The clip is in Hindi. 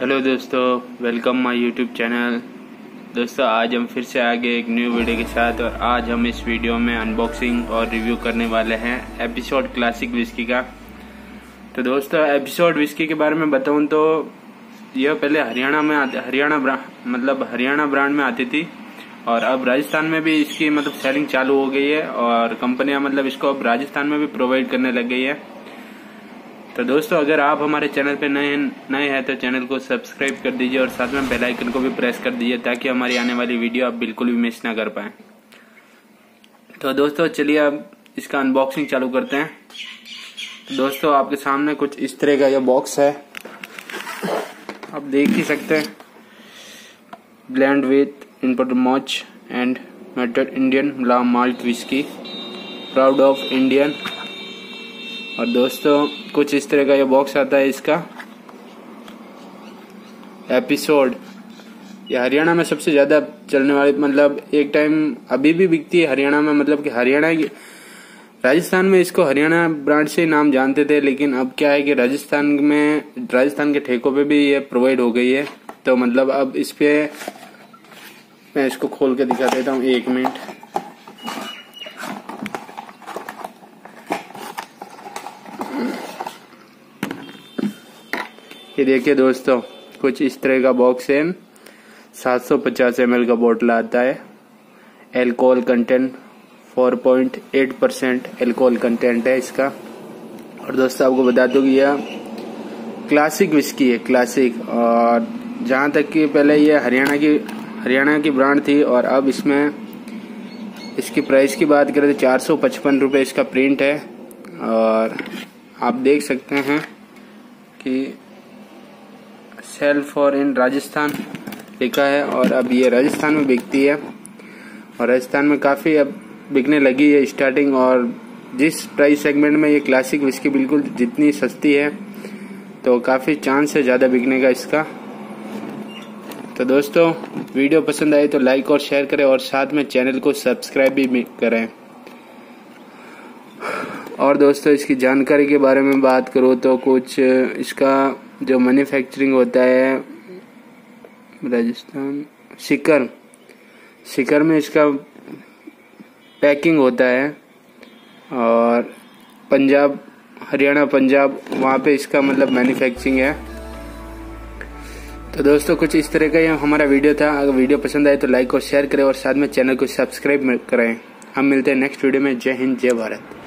हेलो दोस्तों वेलकम माय यूट्यूब चैनल दोस्तों, आज हम फिर से आगे एक न्यू वीडियो के साथ और आज हम इस वीडियो में अनबॉक्सिंग और रिव्यू करने वाले हैं एपिसोड क्लासिक विस्की का। तो दोस्तों एपिसोड विस्की के बारे में बताऊँ तो यह पहले हरियाणा में हरियाणा मतलब हरियाणा ब्रांड में आती थी और अब राजस्थान में भी इसकी मतलब सेलिंग चालू हो गई है और कंपनियाँ मतलब इसको अब राजस्थान में भी प्रोवाइड करने लग गई है। तो दोस्तों, अगर आप हमारे चैनल पे नए नए हैं तो चैनल को सब्सक्राइब कर दीजिए और साथ में बेल आइकन को भी प्रेस कर दीजिए ताकि हमारी आने वाली वीडियो आप बिल्कुल भी मिस ना कर पाए। तो दोस्तों, चलिए अब इसका अनबॉक्सिंग चालू करते हैं। तो दोस्तों, आपके सामने कुछ इस तरह का यह बॉक्स है। आप देख ही सकते हैं। Blend with input मॉच and matured Indian malt whisky proud of Indian और दोस्तों, कुछ इस तरह का ये बॉक्स आता है इसका। एपिसोड ये हरियाणा में सबसे ज़्यादा चलने वाली मतलब एक टाइम अभी भी बिकती है हरियाणा में मतलब कि हरियाणा की राजस्थान में इसको हरियाणा ब्रांड से नाम जानते थे, लेकिन अब क्या है कि राजस्थान में राजस्थान के ठेकों पे भी ये प्रोवाइड हो गई है। तो मतलब अब इस पे मैं इसको खोल के दिखा देता हूँ, एक मिनट। ये देखिए दोस्तों, कुछ इस तरह का बॉक्स है 750 ml का बोतल आता है। Alcohol content 4.8 percent alcohol content है इसका। और दोस्तों, आपको बता दूँ कि यह क्लासिक विस्की है क्लासिक और जहाँ तक कि पहले ये हरियाणा की हरियाणा की ब्रांड थी और अब इसमें, इसकी प्राइस की बात करें तो चार सौ पचपन रुपये इसका प्रिंट है। और आप देख सकते हैं कि सेल फॉर इन राजस्थान लिखा है और अब ये राजस्थान में बिकती है। और राजस्थान में काफ़ी अब बिकने लगी है स्टार्टिंग और जिस प्राइस सेगमेंट में ये क्लासिक विस्की बिल्कुल जितनी सस्ती है तो काफ़ी चांस है ज़्यादा बिकने का इसका। तो दोस्तों, वीडियो पसंद आए तो लाइक और शेयर करें और साथ में चैनल को सब्सक्राइब भी करें। और दोस्तों, इसकी जानकारी के बारे में बात करूँ तो कुछ इसका जो मैन्युफैक्चरिंग होता है, राजस्थान सिकर सिकर में इसका पैकिंग होता है और पंजाब, हरियाणा, पंजाब, वहाँ पे इसका मतलब मैन्युफैक्चरिंग है। तो दोस्तों, कुछ इस तरह का ये हमारा वीडियो था। अगर वीडियो पसंद आए तो लाइक और शेयर करें और साथ में चैनल को सब्सक्राइब करें। हम मिलते हैं नेक्स्ट वीडियो में। जय हिंद, जय भारत।